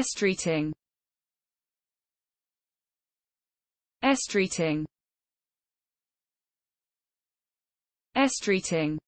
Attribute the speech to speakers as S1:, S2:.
S1: Estreating. Estreating. Estreating.